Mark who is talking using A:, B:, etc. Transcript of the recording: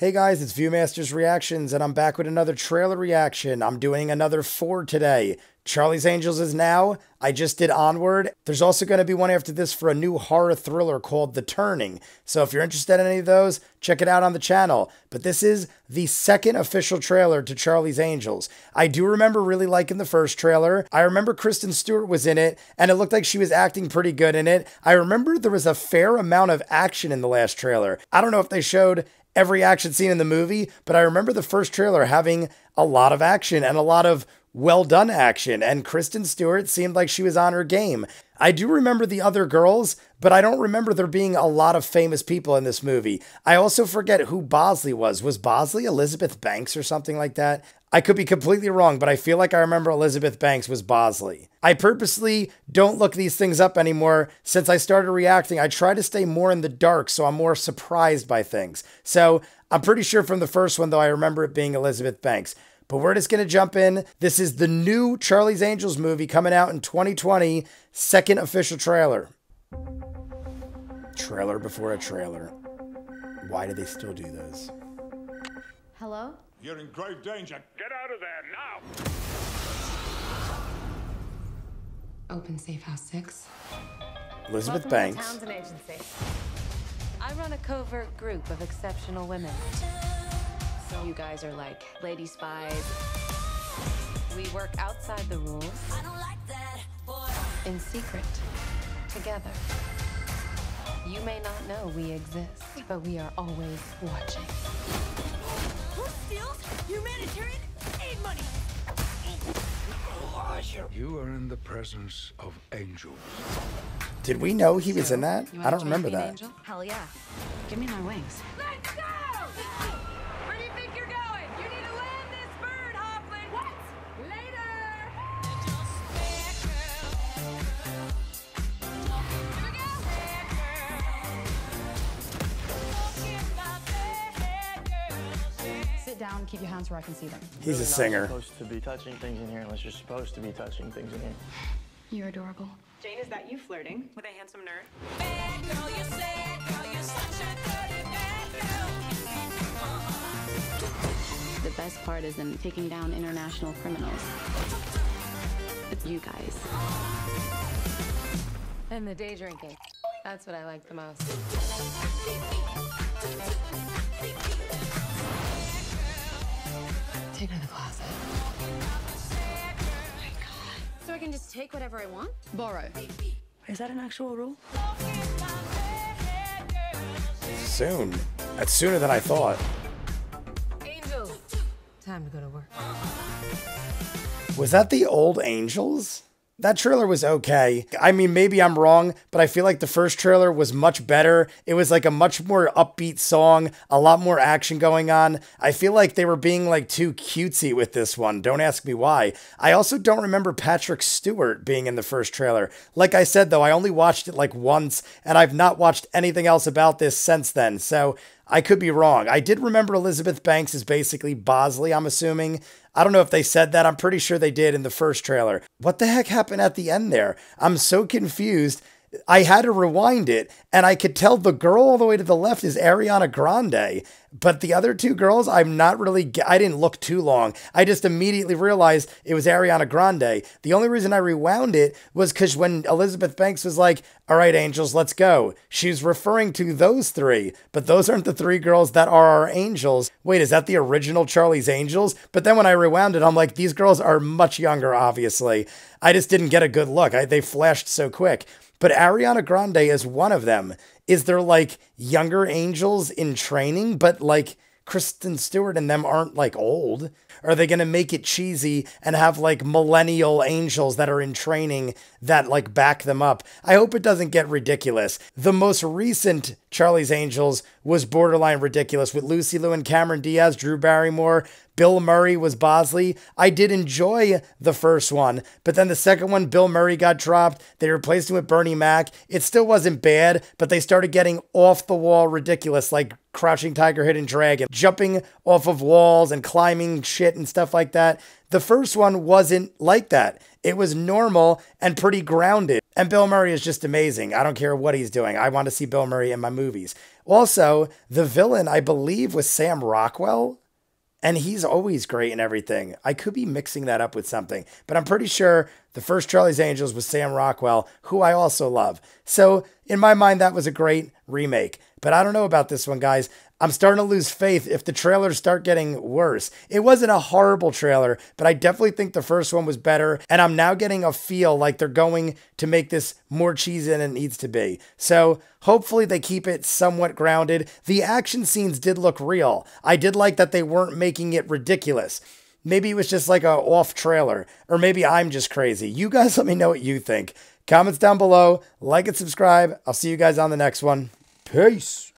A: Hey guys, it's Viewmasters Reactions, and I'm back with another trailer reaction. I'm doing another four today. Charlie's Angels is now. I just did Onward. There's also going to be one after this for a new horror thriller called The Turning. So if you're interested in any of those, check it out on the channel. But this is the second official trailer to Charlie's Angels. I do remember really liking the first trailer. I remember Kristen Stewart was in it, and it looked like she was acting pretty good in it. I remember there was a fair amount of action in the last trailer. I don't know if they showed every action scene in the movie, but I remember the first trailer having a lot of action and a lot of well done action, and Kristen Stewart seemed like she was on her game. I do remember the other girls, but I don't remember there being a lot of famous people in this movie. I also forget who Bosley was. Was Bosley Elizabeth Banks or something like that? I could be completely wrong, but I feel like I remember Elizabeth Banks was Bosley. I purposely don't look these things up anymore. Since I started reacting, I try to stay more in the dark so I'm more surprised by things. So I'm pretty sure from the first one, though, I remember it being Elizabeth Banks. But we're just going to jump in. This is the new Charlie's Angels movie coming out in 2020, second official trailer. Trailer before a trailer. Why do they still do those?
B: Hello?
C: You're in grave danger. Get out of there now!
B: Open Safe House 6.
A: Elizabeth
D: Welcome
A: Banks.
D: To Townsend Agency. I run a covert group of exceptional women. So you guys are like lady spies. We work outside the rules. In secret. Together. You may not know we exist, but we are always watching.
E: Who steals humanitarian aid money?
F: You are in the presence of angels.
A: Did we know he was in that? I don't remember
B: to be an
A: that.
B: angel? Hell yeah. Give me my wings. Down, keep your hands where I can see them.
A: He's a
G: Really
A: singer.
G: Not supposed to be touching things in here unless you're supposed to be touching things in here.
B: You're adorable.
H: Jane, is that you flirting with a handsome nerd?
B: The best part isn't taking down international criminals. It's you guys.
D: And the day drinking. That's what I like the most.
B: Take her to the closet.
D: So I can just take whatever I want?
B: Borrow.
H: Is that an actual rule?
A: Soon. That's sooner than I thought.
D: Angel! Time to go to work.
A: Was that the old Angels? That trailer was okay. I mean, maybe I'm wrong, but I feel like the first trailer was much better. It was like a much more upbeat song, a lot more action going on. I feel like they were being like too cutesy with this one. Don't ask me why. I also don't remember Patrick Stewart being in the first trailer. Like I said, though, I only watched it like once, and I've not watched anything else about this since then. So I could be wrong. I did remember Elizabeth Banks is basically Bosley, I'm assuming. I don't know if they said that. I'm pretty sure they did in the first trailer. What the heck happened at the end there? I'm so confused. I had to rewind it, and I could tell the girl all the way to the left is Ariana Grande, but the other two girls, I'm not really, I didn't look too long. I just immediately realized it was Ariana Grande. The only reason I rewound it was because when Elizabeth Banks was like, all right, angels, let's go, she's referring to those three, but those aren't the three girls that are our angels. Wait, is that the original Charlie's Angels? But then when I rewound it, I'm like, these girls are much younger, obviously. I just didn't get a good look. I, they flashed so quick but Ariana Grande is one of them. Is there like younger angels in training, but like Kristen Stewart and them aren't like old? Are they going to make it cheesy and have like millennial angels that are in training that like back them up? I hope it doesn't get ridiculous. The most recent Charlie's Angels was borderline ridiculous with Lucy Liu and Cameron Diaz, Drew Barrymore. Bill Murray was Bosley. I did enjoy the first one, but then the second one, Bill Murray got dropped. They replaced him with Bernie Mac. It still wasn't bad, but they started getting off the wall ridiculous, like Crouching Tiger, Hidden Dragon, jumping off of walls and climbing shit and stuff like that. The first one wasn't like that. It was normal and pretty grounded. And Bill Murray is just amazing. I don't care what he's doing. I want to see Bill Murray in my movies. Also, the villain, I believe, was Sam Rockwell. And he's always great in everything. I could be mixing that up with something, but I'm pretty sure the first Charlie's Angels was Sam Rockwell, who I also love. So, in my mind, that was a great remake. But I don't know about this one, guys. I'm starting to lose faith if the trailers start getting worse. It wasn't a horrible trailer, but I definitely think the first one was better. And I'm now getting a feel like they're going to make this more cheesy than it needs to be. So hopefully they keep it somewhat grounded. The action scenes did look real. I did like that they weren't making it ridiculous. Maybe it was just like a off trailer, or maybe I'm just crazy. You guys let me know what you think. Comments down below, like and subscribe. I'll see you guys on the next one. Peace.